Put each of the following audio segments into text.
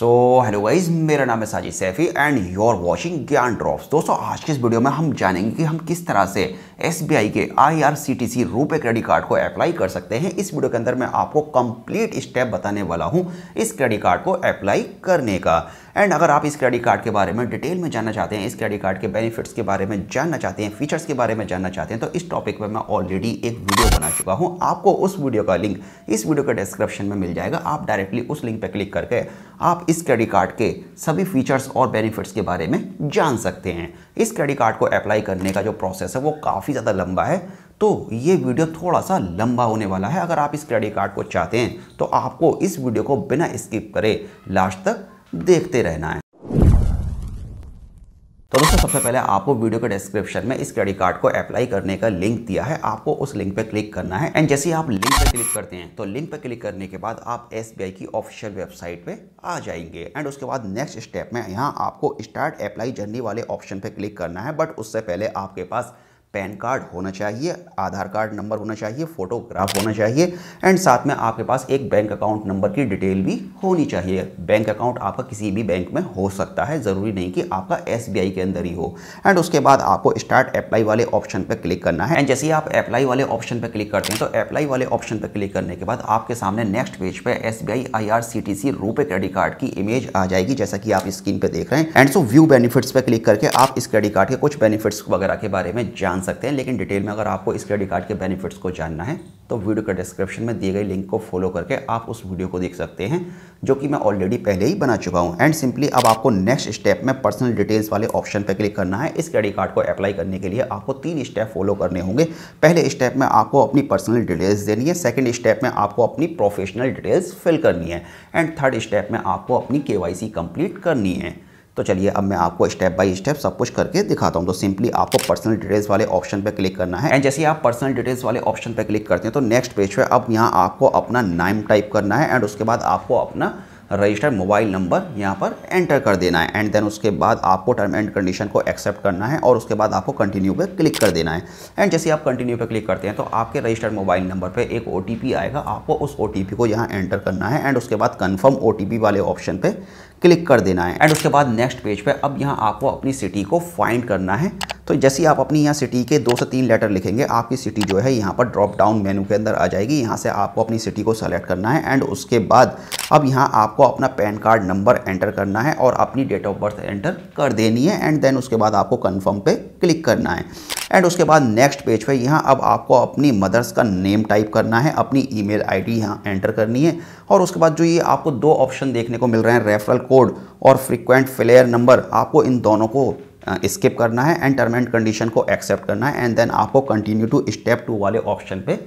So hello guys मेरा नाम है Sajid Saifi and you're watching Gyan drops दोस्तों, आज के इस वीडियो में हम जानेंगे कि हम किस तरह से एसबीआई के I R C T C रुपए क्रेडिट कार्ड को अप्लाई कर सकते हैं। इस वीडियो के अंदर मैं आपको कंप्लीट स्टेप बताने वाला हूँ इस क्रेडिट कार्ड को अप्लाई करने का। एंड अगर आप इस क्रेडिट कार्ड के बारे में डिटेल में जानना चाहते हैं, इस क्रेडिट कार्ड के बेनिफिट्स के बारे में जानना चाहते हैं फीचर्स के बारे में जानना चाहते हैं तो इस टॉपिक पर मैं ऑलरेडी एक वीडियो बना चुका हूँ। आपको उस वीडियो का लिंक इस वीडियो के डिस्क्रिप्शन में मिल जाएगा। आप डायरेक्टली उस लिंक पर क्लिक करके आप इस क्रेडिट कार्ड के सभी फीचर्स और बेनिफिट्स के बारे में जान सकते हैं। इस क्रेडिट कार्ड को अप्लाई करने का जो प्रोसेस है, वो काफ़ी ज़्यादा लंबा है। तो ये वीडियो थोड़ा सा लंबा होने वाला है। अगर आप इस क्रेडिट कार्ड को चाहते हैं तो आपको इस वीडियो को बिना स्किप करे लास्ट तक देखते रहना है। सबसे पहले आपको वीडियो के डिस्क्रिप्शन में इस क्रेडिट कार्ड को अप्लाई करने का लिंक दिया है। आपको उस लिंक पर क्लिक करना है। एंड जैसे ही आप लिंक पर क्लिक करते हैं तो लिंक पर क्लिक करने के बाद आप SBI की ऑफिशियल वेबसाइट पर आ जाएँगे। एंड उसके बाद नेक्स्ट स्टेप में यहाँ आपको स्टार्ट अप्लाई जर्नी वाले ऑप्शन पर क्लिक करना है। बट उससे पहले आपके पास पैन कार्ड होना चाहिए, आधार कार्ड नंबर होना चाहिए, फोटोग्राफ होना चाहिए, एंड साथ में आपके पास एक बैंक अकाउंट नंबर की डिटेल भी होनी चाहिए। बैंक अकाउंट आपका किसी भी बैंक में हो सकता है, ज़रूरी नहीं कि आपका एसबीआई के अंदर ही हो। एंड उसके बाद आपको स्टार्ट अप्लाई वाले ऑप्शन पर क्लिक करना है। एंड जैसे ही आप अप्लाई वाले ऑप्शन पर क्लिक करते हैं तो अप्लाई वाले ऑप्शन पर क्लिक करने के बाद आपके सामने नेक्स्ट पेज पर S B I credit card की इमेज आ जाएगी, जैसा कि आप स्क्रीन पे देख रहे हैं। एंड सो व्यू बेनिफिट्स पर क्लिक करके आप इस क्रेडिट कार्ड के कुछ बेनिफिट्स वगैरह के बारे में जान जान सकते हैं, लेकिन डिटेल में अगर आपको इस क्रेडिट कार्ड के बेनिफिट्स को जानना है तो वीडियो के डिस्क्रिप्शन में दिए गए लिंक को फॉलो करके आप उस वीडियो को देख सकते हैं, जो कि मैं ऑलरेडी पहले ही बना चुका हूँ। एंड सिंपली अब आपको नेक्स्ट स्टेप में पर्सनल डिटेल्स वाले ऑप्शन पर क्लिक करना है। इस क्रेडिट कार्ड को अप्लाई करने के लिए आपको तीन स्टेप फॉलो करने होंगे। पहले स्टेप में आपको अपनी पर्सनल डिटेल्स देनी है सेकेंड स्टेप में आपको अपनी प्रोफेशनल डिटेल्स फिल करनी है एंड थर्ड स्टेप में आपको अपनी के कंप्लीट करनी है। तो चलिए अब मैं आपको स्टेप बाय स्टेप सब कुछ करके दिखाता हूँ। तो सिंपली आपको पर्सनल डिटेल्स वाले ऑप्शन पर क्लिक करना है। एंड जैसे आप पर्सनल डिटेल्स वाले ऑप्शन पर क्लिक करते हैं तो नेक्स्ट पेज पर अब यहाँ आपको अपना नाम टाइप करना है। एंड उसके बाद आपको अपना रजिस्टर्ड मोबाइल नंबर यहाँ पर एंटर कर देना है। एंड देन उसके बाद आपको टर्म एंड कंडीशन को एक्सेप्ट करना है और उसके बाद आपको कंटिन्यू पे क्लिक कर देना है। एंड जैसे आप कंटिन्यू पे क्लिक करते हैं तो आपके रजिस्टर्ड मोबाइल नंबर पे एक ओटीपी आएगा। आपको उस ओटीपी को यहाँ एंटर करना है एंड उसके बाद कन्फर्म ओ वाले ऑप्शन पर क्लिक कर देना है। एंड उसके बाद नेक्स्ट पेज पे अब यहाँ आपको अपनी सिटी को फाइंड करना है। तो जैसे आप अपनी यहाँ सिटी के दो से तीन लेटर लिखेंगे, आपकी सिटी जो है यहाँ पर ड्रॉप डाउन मेनू के अंदर आ जाएगी। यहाँ से आपको अपनी सिटी को सेलेक्ट करना है एंड उसके बाद अब यहाँ आपको अपना पैन कार्ड नंबर एंटर करना है और अपनी डेट ऑफ़ बर्थ एंटर कर देनी है एंड देन उसके बाद आपको कन्फर्म पे क्लिक करना है। एंड उसके बाद नेक्स्ट पेज पे यहाँ अब आपको अपनी मदर्स का नेम टाइप करना है, अपनी ईमेल आईडी यहाँ एंटर करनी है। और उसके बाद जो ये आपको दो ऑप्शन देखने को मिल रहे हैं रेफरल कोड और फ्रिक्वेंट फ्लेयर नंबर आपको इन दोनों को स्किप करना है एंड टर्म एंड कंडीशन को एक्सेप्ट करना है एंड देन आपको कंटिन्यू टू स्टेप टू वाले ऑप्शन पे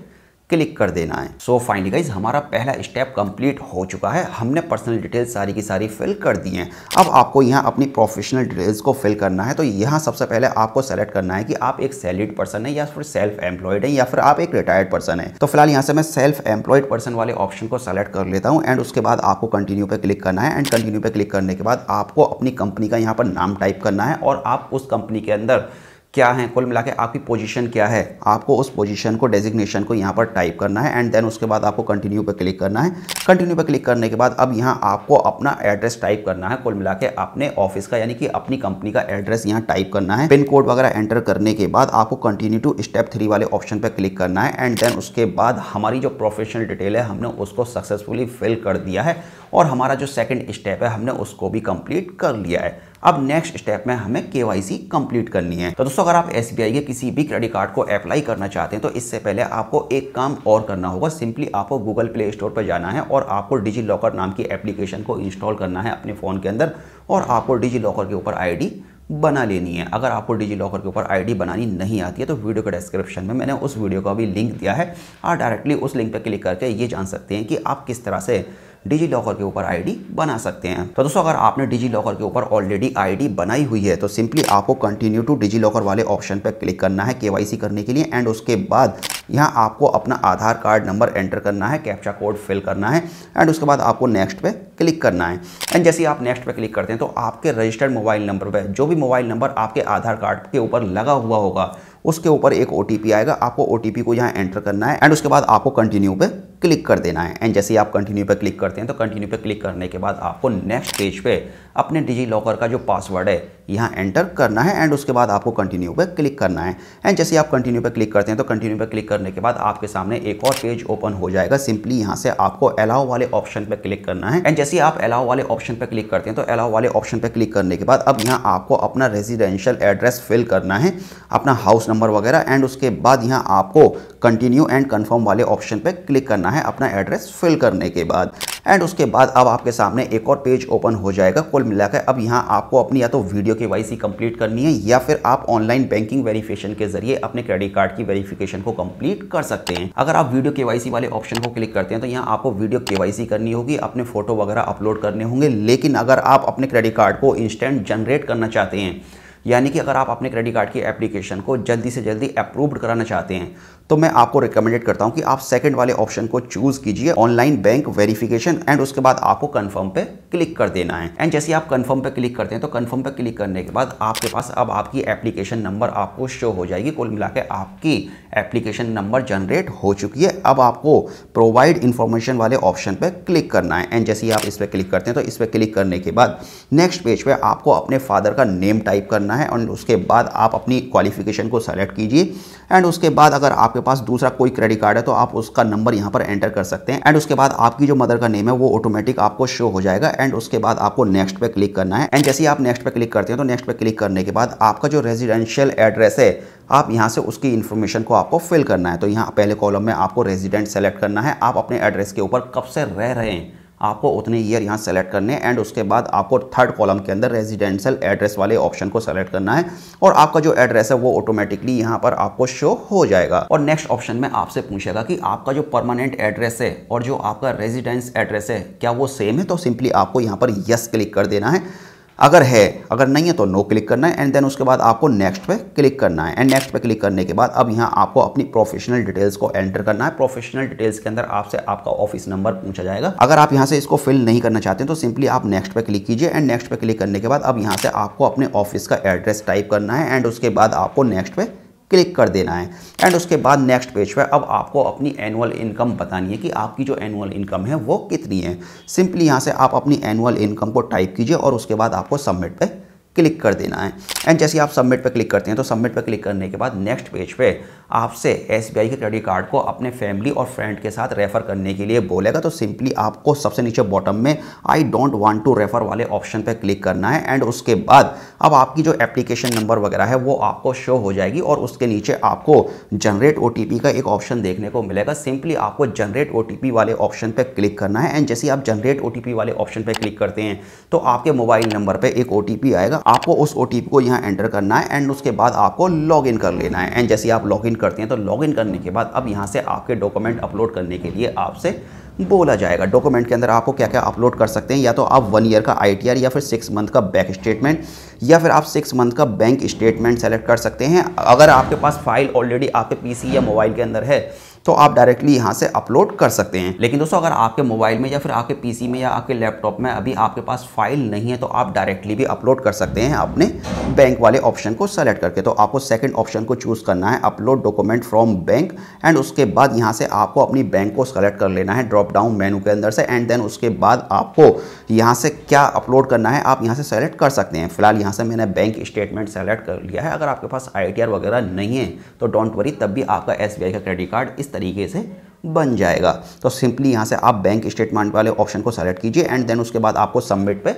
क्लिक कर देना है। सो फाइनली गाइज़ हमारा पहला स्टेप कंप्लीट हो चुका है। हमने पर्सनल डिटेल्स सारी की सारी फिल कर दी हैं। अब आपको यहाँ अपनी प्रोफेशनल डिटेल्स को फिल करना है। तो यहाँ सबसे पहले आपको सेलेक्ट करना है कि आप एक सैलरीड पर्सन है या फिर सेल्फ एम्प्लॉयड है या फिर आप एक रिटायर्ड पर्सन है। तो फ़िलहाल यहाँ से मैं सेल्फ एम्प्लॉयड पर्सन वाले ऑप्शन को सेलेक्ट कर लेता हूँ एंड उसके बाद आपको कंटिन्यू पे क्लिक करना है एंड कंटिन्यू पे क्लिक करने के बाद आपको अपनी कंपनी का यहाँ पर नाम टाइप करना है और आप उस कंपनी के अंदर क्या है? कुल मिला के आपकी पोजीशन क्या है? आपको उस पोजीशन को डेजिग्नेशन को यहाँ पर टाइप करना है एंड देन उसके बाद आपको कंटिन्यू पे क्लिक करना है। कंटिन्यू पे क्लिक करने के बाद अब यहाँ आपको अपना एड्रेस टाइप करना है। कुल मिला के अपने ऑफ़िस का यानी कि अपनी कंपनी का एड्रेस यहाँ टाइप करना है। पिन कोड वगैरह एंटर करने के बाद आपको कंटिन्यू टू स्टेप थ्री वाले ऑप्शन पर क्लिक करना है एंड देन उसके बाद हमारी जो प्रोफेशनल डिटेल है हमने उसको सक्सेसफुली फिल कर दिया है और हमारा जो सेकेंड स्टेप है हमने उसको भी कंप्लीट कर लिया है। अब नेक्स्ट स्टेप में हमें के वाई कंप्लीट करनी है। तो दोस्तों, अगर आप एसबीआई के किसी भी क्रेडिट कार्ड को अप्लाई करना चाहते हैं तो इससे पहले आपको एक काम और करना होगा। सिंपली आपको गूगल प्ले स्टोर पर जाना है और आपको डिजी लॉकर नाम की एप्लीकेशन को इंस्टॉल करना है अपने फ़ोन के अंदर और आपको डिजी लॉकर के ऊपर आईडी बना लेनी है। अगर आपको डिजी लॉकर के ऊपर आईडी बनानी नहीं आती है तो वीडियो के डिस्क्रिप्शन में मैंने उस वीडियो का भी लिंक दिया है। आप डायरेक्टली उस लिंक पर क्लिक करके ये जान सकते हैं कि आप किस तरह से डिजी लॉकर के ऊपर आईडी बना सकते हैं। तो दोस्तों, अगर आपने डिजी लॉकर के ऊपर ऑलरेडी आईडी बनाई हुई है तो सिंपली आपको कंटिन्यू टू डिजी लॉकर वाले ऑप्शन पर क्लिक करना है के करने के लिए एंड उसके बाद यहाँ आपको अपना आधार कार्ड नंबर एंटर करना है कैप्चा कोड फिल करना है एंड उसके बाद आपको नेक्स्ट पे क्लिक करना है। एंड जैसे आप नेक्स्ट पे क्लिक करते हैं तो आपके रजिस्टर्ड मोबाइल नंबर पे जो भी मोबाइल नंबर आपके आधार कार्ड के ऊपर लगा हुआ होगा, उसके ऊपर एक ओटीपी आएगा, आपको ओटीपी को यहाँ एंटर करना है एंड उसके बाद आपको कंटिन्यू पे क्लिक कर देना है। एंड जैसे ही आप कंटिन्यू पर क्लिक करते हैं तो कंटिन्यू पर क्लिक करने के बाद आपको नेक्स्ट पेज पे अपने डिजी लॉकर का जो पासवर्ड है, यहाँ एंटर करना है एंड उसके बाद आपको कंटिन्यू पर क्लिक करना है। एंड जैसे ही आप कंटिन्यू पर क्लिक करते हैं तो कंटिन्यू पर क्लिक करने के बाद आपके सामने एक और पेज ओपन हो जाएगा। सिंपली यहाँ से आपको अलाउ वाले ऑप्शन पर क्लिक करना है। एंड जैसे आप अलाउ वाले ऑप्शन पर क्लिक करते हैं तो अलाउ वाले ऑप्शन पर क्लिक करने के बाद अब यहाँ आपको अपना रेजिडेंशियल एड्रेस फिल करना है, अपना हाउस नंबर वगैरह। एंड उसके बाद यहाँ आपको कंटिन्यू एंड कन्फर्म वाले ऑप्शन पर क्लिक करना है अपना एड्रेस फिल करने के बाद। एंड उसके बाद अब आपके सामने एक और पेज ओपन हो जाएगा, कुल मिलाकर अब यहाँ आपको अपनी या तो वीडियो के वाई कंप्लीट करनी है या फिर आप ऑनलाइन बैंकिंग वेरिफिकेशन के ज़रिए अपने क्रेडिट कार्ड की वेरिफिकेशन को कंप्लीट कर सकते हैं। अगर आप वीडियो के वाले ऑप्शन को क्लिक करते हैं तो यहाँ आपको वीडियो के करनी होगी, अपने फ़ोटो वगैरह अपलोड करने होंगे। लेकिन अगर आप अपने क्रेडिट कार्ड को इंस्टेंट जनरेट करना चाहते हैं, यानी कि अगर आप अपने क्रेडिट कार्ड की एप्लीकेशन को जल्दी से जल्दी अप्रूव्ड कराना चाहते हैं तो मैं आपको रिकमेंडेड करता हूँ कि आप सेकंड वाले ऑप्शन को चूज़ कीजिए ऑनलाइन बैंक वेरिफिकेशन एंड उसके बाद आपको कंफर्म पे क्लिक कर देना है। एंड जैसे आप कंफर्म पे क्लिक करते हैं तो कंफर्म पे क्लिक करने के बाद आपके पास अब आपकी एप्लीकेशन नंबर आपको शो हो जाएगी। कुल मिला आपकी एप्लीकेशन नंबर जनरेट हो चुकी है। अब आपको प्रोवाइड इंफॉर्मेशन वाले ऑप्शन पर क्लिक करना है। एंड जैसे आप इस पर क्लिक करते हैं तो इस पर क्लिक करने के बाद नेक्स्ट पेज पर आपको अपने फादर का नेम टाइप करना है। एंड उसके बाद आप अपनी क्वालिफिकेशन को सेलेक्ट कीजिए। एंड उसके बाद अगर आपके पास दूसरा कोई क्रेडिट कार्ड है तो आप उसका नंबर यहाँ पर एंटर कर सकते हैं। एंड उसके बाद आपकी जो मदर का नेम है, वो ऑटोमेटिक आपको शो हो जाएगा। एंड उसके बाद आपको नेक्स्ट पे क्लिक करना है। एंड जैसे ही आप नेक्स्ट पे क्लिक करते हैं तो नेक्स्ट पे क्लिक करने के बाद आपका जो रेजिडेंशियल एड्रेस है, आप यहाँ से उसकी इन्फॉर्मेशन को आपको फिल करना है। तो यहाँ पहले कॉलम में आपको रेजिडेंट सेलेक्ट करना है। आप अपने एड्रेस के ऊपर कब से रह रहे हैं आपको उतने ईयर यहाँ सेलेक्ट करने एंड उसके बाद आपको थर्ड कॉलम के अंदर रेजिडेंशियल एड्रेस वाले ऑप्शन को सेलेक्ट करना है और आपका जो एड्रेस है वो ऑटोमेटिकली यहाँ पर आपको शो हो जाएगा। और नेक्स्ट ऑप्शन में आपसे पूछेगा कि आपका जो परमानेंट एड्रेस है और जो आपका रेजिडेंस एड्रेस है, क्या वो सेम है? तो सिंपली आपको यहाँ पर यस क्लिक कर देना है। अगर है, अगर नहीं है तो नो क्लिक करना है एंड देन उसके बाद आपको नेक्स्ट पे क्लिक करना है। एंड नेक्स्ट पे क्लिक करने के बाद अब यहाँ आपको अपनी प्रोफेशनल डिटेल्स को एंटर करना है। प्रोफेशनल डिटेल्स के अंदर आपसे आपका ऑफ़िस नंबर पूछा जाएगा। अगर आप यहाँ से इसको फिल नहीं करना चाहते तो सिंपली आप नेक्स्ट पे क्लिक कीजिए। एंड नेक्स्ट पे क्लिक करने के बाद अब यहाँ से आपको अपने ऑफ़िस का एड्रेस टाइप करना है। एंड उसके बाद आपको नेक्स्ट पे क्लिक कर देना है। एंड उसके बाद नेक्स्ट पेज पर अब आपको अपनी एनुअल इनकम बतानी है कि आपकी जो एनुअल इनकम है वो कितनी है। सिंपली यहाँ से आप अपनी एनुअल इनकम को टाइप कीजिए और उसके बाद आपको सबमिट पर क्लिक कर देना है। एंड जैसे आप सबमिट पर क्लिक करते हैं तो सबमिट पर क्लिक करने के बाद नेक्स्ट पेज पे आपसे एस बी के क्रेडिट कार्ड को अपने फैमिली और फ्रेंड के साथ रेफ़र करने के लिए बोलेगा तो सिंपली आपको सबसे नीचे बॉटम में I don't want to refer वाले ऑप्शन पर क्लिक करना है एंड उसके बाद अब आपकी जो एप्लीकेशन नंबर वगैरह है, वो आपको शो हो जाएगी और उसके नीचे आपको जनरेट ओटीपी का एक ऑप्शन देखने को मिलेगा। सिंपली आपको जनरेट ओटीपी वाले ऑप्शन पर क्लिक करना है एंड जैसे आप जनरेट ओटीपी वाले ऑप्शन पर क्लिक करते हैं तो आपके मोबाइल नंबर पर एक ओटीपी आएगा। आपको उस ओटीपी को यहाँ एंटर करना है एंड उसके बाद आपको लॉग कर लेना है। एंड जैसे आप लॉग करते हैं तो लॉगिन करने के बाद अब यहाँ से आपके डॉक्यूमेंट अपलोड करने के लिए आपसे बोला जाएगा। डॉक्यूमेंट के अंदर आपको क्या क्या अपलोड कर सकते हैं? या तो आप वन ईयर का आईटीआर या फिर सिक्स मंथ का बैंक स्टेटमेंट या फिर आप सिक्स मंथ का बैंक स्टेटमेंट सेलेक्ट कर सकते हैं। अगर आपके पास फ़ाइल ऑलरेडी आपके पीसी या मोबाइल के अंदर है तो आप डायरेक्टली यहाँ से अपलोड कर सकते हैं। लेकिन दोस्तों, अगर आपके मोबाइल में या फिर आपके पीसी में या आपके लैपटॉप में अभी आपके पास फ़ाइल नहीं है तो आप डायरेक्टली भी अपलोड कर सकते हैं अपने बैंक वाले ऑप्शन को सेलेक्ट करके। तो आपको सेकेंड ऑप्शन को चूज़ करना है upload document from bank and उसके बाद यहाँ से आपको अपनी बैंक को सेलेक्ट कर लेना है ड्रॉप डाउन मेनू के अंदर से एंड देन उसके बाद आपको यहाँ से क्या अपलोड करना है, आप यहाँ से सेलेक्ट कर सकते हैं। फ़िलहाल यहाँ से मैंने बैंक स्टेटमेंट सेलेक्ट कर लिया है। अगर आपके पास आईटीआर वगैरह नहीं है तो डोंट वरी तब भी आपका एसबीआई का क्रेडिट कार्ड इस तरीके से बन जाएगा। तो सिंपली यहाँ से आप बैंक स्टेटमेंट वाले ऑप्शन को सेलेक्ट कीजिए एंड देन उसके बाद आपको सबमिट पर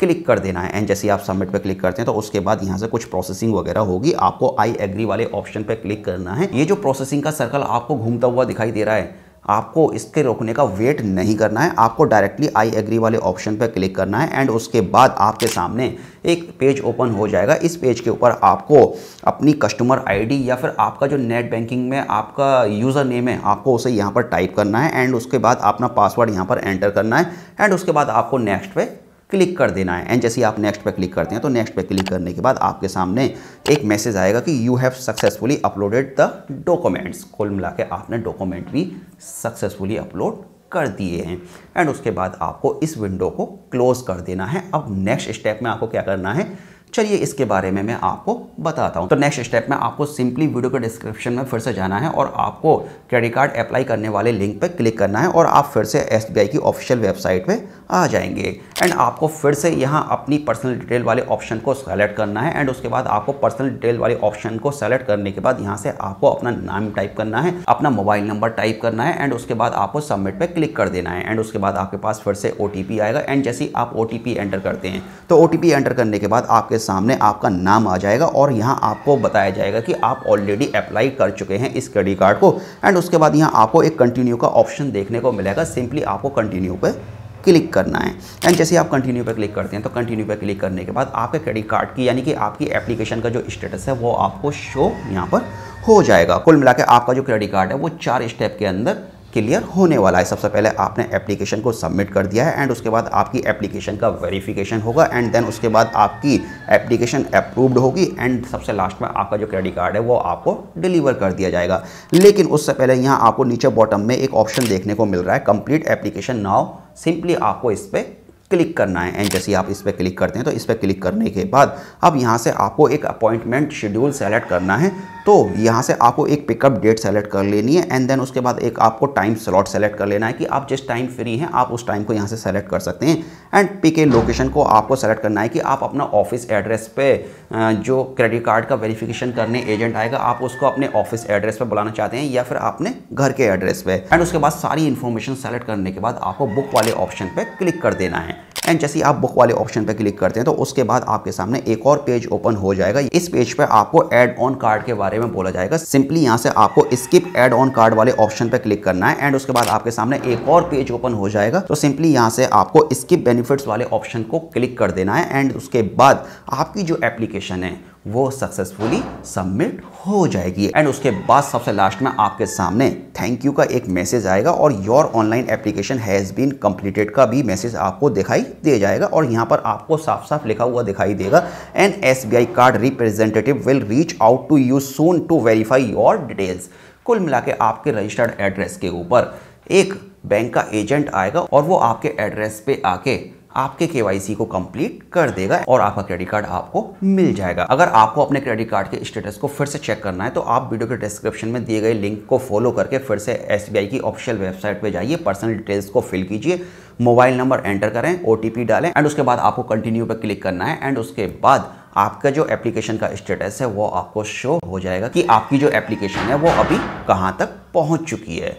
क्लिक कर देना है। एंड जैसे आप सबमिट पे क्लिक करते हैं तो उसके बाद यहाँ से कुछ प्रोसेसिंग वगैरह होगी। आपको आई एग्री वाले ऑप्शन पे क्लिक करना है। ये जो प्रोसेसिंग का सर्कल आपको घूमता हुआ दिखाई दे रहा है आपको इसके रोकने का वेट नहीं करना है। आपको डायरेक्टली आई एग्री वाले ऑप्शन पर क्लिक करना है एंड उसके बाद आपके सामने एक पेज ओपन हो जाएगा। इस पेज के ऊपर आपको अपनी कस्टमर आईडी या फिर आपका जो नेट बैंकिंग में आपका यूज़र नेम है, आपको उसे यहाँ पर टाइप करना है एंड उसके बाद अपना पासवर्ड यहाँ पर एंटर करना है एंड उसके बाद आपको नेक्स्ट पे क्लिक कर देना है। एंड जैसे आप नेक्स्ट पर क्लिक करते हैं तो नेक्स्ट पे क्लिक करने के बाद आपके सामने एक मैसेज आएगा कि you have successfully uploaded the documents कुल मिला के आपने डॉक्यूमेंट भी सक्सेसफुली अपलोड कर दिए हैं। एंड उसके बाद आपको इस विंडो को क्लोज कर देना है। अब नेक्स्ट स्टेप में आपको क्या करना है? चलिए इसके बारे में मैं आपको बताता हूँ। तो नेक्स्ट स्टेप में आपको सिंपली वीडियो के डिस्क्रिप्शन में फिर से जाना है और आपको क्रेडिट कार्ड अप्लाई करने वाले लिंक पर क्लिक करना है और आप फिर से एसबीआई की ऑफिशियल वेबसाइट पर आ जाएँगे। एंड आपको फिर से यहाँ अपनी पर्सनल डिटेल वाले ऑप्शन को सेलेक्ट करना है। एंड उसके बाद आपको पर्सनल डिटेल वाले ऑप्शन को सेलेक्ट करने के बाद यहाँ से आपको अपना नाम टाइप करना है, अपना मोबाइल नंबर टाइप करना है। एंड उसके बाद आपको सबमिट पे क्लिक कर देना है। एंड उसके बाद आपके पास फिर से ओटीपी आएगा। एंड जैसे ही आप ओटीपी एंटर करते हैं तो ओटीपी एंटर करने के बाद आपके सामने आपका नाम आ जाएगा और यहाँ आपको बताया जाएगा कि आप ऑलरेडी अप्लाई कर चुके हैं इस क्रेडिट कार्ड को एंड उसके बाद यहाँ आपको एक कंटिन्यू का ऑप्शन देखने को मिलेगा। सिंपली आपको कंटिन्यू पर क्लिक करना है। एंड जैसे आप कंटिन्यू पर क्लिक करते हैं तो कंटिन्यू पर क्लिक करने के बाद आपके क्रेडिट कार्ड की, यानी कि आपकी एप्लीकेशन का जो स्टेटस है, वो आपको शो यहाँ पर हो जाएगा। कुल मिला आपका जो क्रेडिट कार्ड है, वो चार स्टेप के अंदर क्लियर होने वाला है। सबसे पहले आपने एप्लीकेशन को सबमिट कर दिया है एंड उसके बाद आपकी एप्लीकेशन का वेरिफिकेशन होगा एंड देन उसके बाद आपकी एप्लीकेशन अप्रूव्ड होगी एंड सबसे लास्ट में आपका जो क्रेडिट कार्ड है वो आपको डिलीवर कर दिया जाएगा। लेकिन उससे पहले यहाँ आपको नीचे बॉटम में एक ऑप्शन देखने को मिल रहा है कंप्लीट एप्लीकेशन नाउ सिंपली आपको इस पर क्लिक करना है। एंड जैसे आप इस पर क्लिक करते हैं तो इस पर क्लिक करने के बाद अब यहाँ से आपको एक अपॉइंटमेंट शेड्यूल सेलेक्ट करना है। तो यहाँ से आपको एक पिकअप डेट सेलेक्ट कर लेनी है एंड देन उसके बाद एक आपको टाइम स्लॉट सेलेक्ट कर लेना है कि आप जिस टाइम फ्री हैं, आप उस टाइम को यहाँ से सेलेक्ट कर सकते हैं। एंड पिक ए लोकेशन को आपको सेलेक्ट करना है कि आप अपना ऑफ़िस एड्रेस पे जो क्रेडिट कार्ड का वेरिफिकेशन करने एजेंट आएगा, आप उसको अपने ऑफ़िस एड्रेस पर बुलाना चाहते हैं या फिर अपने घर के एड्रेस पर एंड उसके बाद सारी इन्फॉर्मेशन सेलेक्ट करने के बाद आपको बुक वाले ऑप्शन पर क्लिक कर देना है। एंड जैसे आप बुक वाले ऑप्शन पर क्लिक करते हैं तो उसके बाद आपके सामने एक और पेज ओपन हो जाएगा। इस पेज पर आपको एड ऑन कार्ड के बारे में बोला जाएगा। सिंपली यहाँ से आपको स्किप एड ऑन कार्ड वाले ऑप्शन पर क्लिक करना है। एंड उसके बाद आपके सामने एक और पेज ओपन हो जाएगा। तो सिंपली यहाँ से आपको स्किप बेनिफिट्स वाले ऑप्शन को क्लिक कर देना है। एंड उसके बाद आपकी जो एप्लीकेशन है वो सक्सेसफुली सबमिट हो जाएगी। एंड उसके बाद सबसे लास्ट में आपके सामने थैंक यू का एक मैसेज आएगा और your online application has been completed का भी मैसेज आपको दिखाई दे जाएगा और यहाँ पर आपको साफ़ साफ़ लिखा हुआ दिखाई देगा। N S card representative will reach out to you soon to verify your details कुल मिला के आपके रजिस्टर्ड एड्रेस के ऊपर एक बैंक का एजेंट आएगा और वो आपके एड्रेस पे आके आपके के को कंप्लीट कर देगा और आपका क्रेडिट कार्ड आपको मिल जाएगा। अगर आपको अपने क्रेडिट कार्ड के स्टेटस को फिर से चेक करना है तो आप वीडियो के डिस्क्रिप्शन में दिए गए लिंक को फॉलो करके फिर से एसबीआई की ऑफिशियल वेबसाइट पर जाइए पर्सनल डिटेल्स को फिल कीजिए मोबाइल नंबर एंटर करें ओटीपी डालें एंड उसके बाद आपको कंटिन्यू पर क्लिक करना है एंड उसके बाद आपका जो एप्लीकेशन का स्टेटस है, वो आपको शो हो जाएगा कि आपकी जो एप्लीकेशन है, वो अभी कहाँ तक पहुँच चुकी है।